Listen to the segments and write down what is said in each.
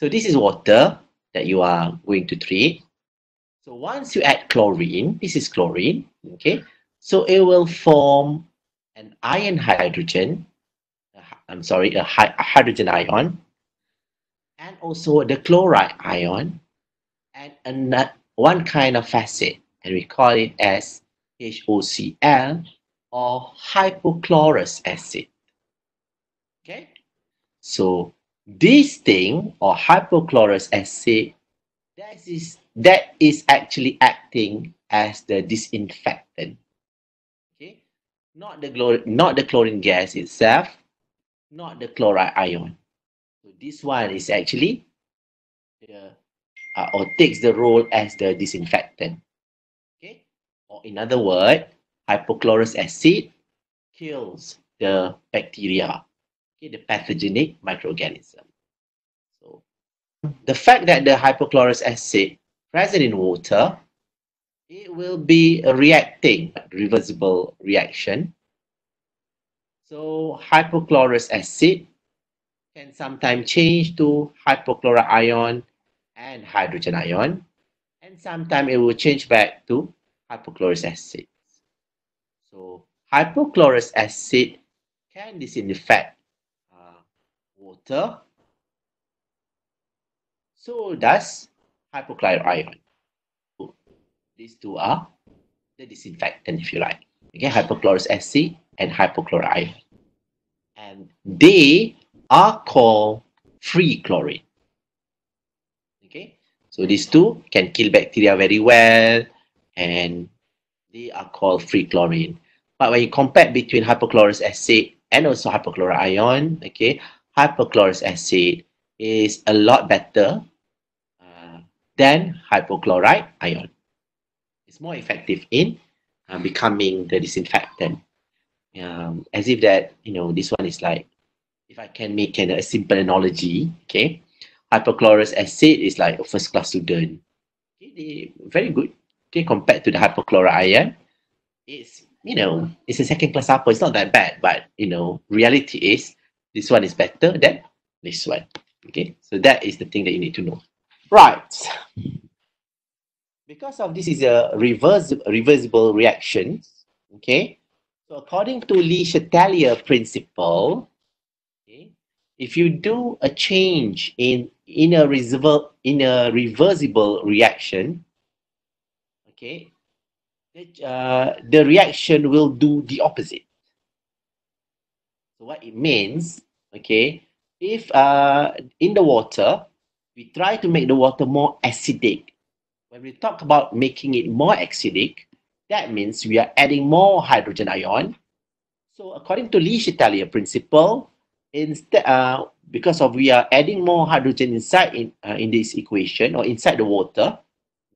So this is water that you are going to treat. So once you add chlorine, this is chlorine, okay? So it will form an iron hydrogen, I'm sorry, a, a hydrogen ion, and also the chloride ion, and another, one kind of acid, and we call it as HOCl or hypochlorous acid. Okay, so this thing or hypochlorous acid that is that is actually acting as the disinfectant. Okay, not the chlor not the chlorine gas itself, not the chloride ion. So this one is actually the uh, or takes the role as the disinfectant. Okay, or in other words, hypochlorous acid kills the bacteria, okay, the pathogenic microorganism. So the fact that the hypochlorous acid present in water, it will be a reacting reversible reaction. So hypochlorous acid can sometimes change to hypochlorite ion and hydrogen ion, and sometimes it will change back to hypochlorous acid. So hypochlorous acid can disinfect water. So does hypochlorite ion. These two are the disinfectant, if you like. Okay, hypochlorous acid and hypochlorite ion. And they are called free chlorine. Okay, so these two can kill bacteria very well and they are called free chlorine. But when you compare between hypochlorous acid and also hypochlorite ion, okay, hypochlorous acid is a lot better uh, than hypochlorite ion. It's more effective in uh, becoming the disinfectant. Um, as if that, you know, this one is like, if I can make an, a simple analogy, okay, hypochlorous acid is like a first class student. Okay, very good okay, compared to the hypochlorite ion, it's, you know, it's a second class apple. It's not that bad, but, you know, reality is this one is better than this one. Okay, so that is the thing that you need to know. Right. Because of this is a reverse, reversible reaction, okay, so according to Le Chatelier principle, okay, if you do a change in in a reversible in a reversible reaction, okay, uh, the reaction will do the opposite. So what it means, okay, if uh, in the water, we try to make the water more acidic. When we talk about making it more acidic, that means we are adding more hydrogen ion. So according to Le Chatelier principle, instead, uh, because of we are adding more hydrogen inside in, uh, in this equation or inside the water,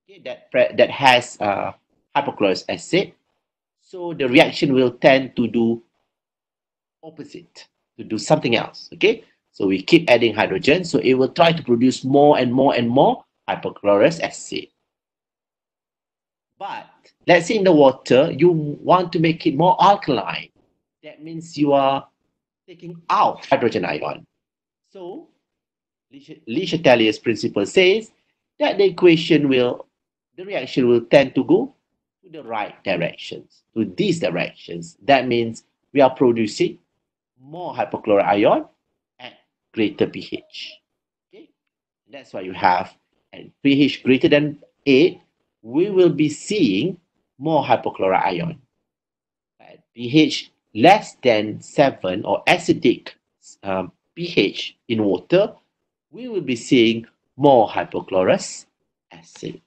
okay, that that has uh, hypochlorous acid. So the reaction will tend to do opposite, to do something else. Okay, so we keep adding hydrogen, so it will try to produce more and more and more hypochlorous acid. But let's say in the water, you want to make it more alkaline. That means you are taking out hydrogen ion. So Le Chatelier's principle says that the equation will the reaction will tend to go to the right directions, to these directions. That means we are producing more hypochlorite ion at greater pH. Okay, that's why you have at pH greater than 8, we will be seeing more hypochlorite ion. At pH less than 7 or acidic um, pH in water, we will be seeing more hypochlorous acid.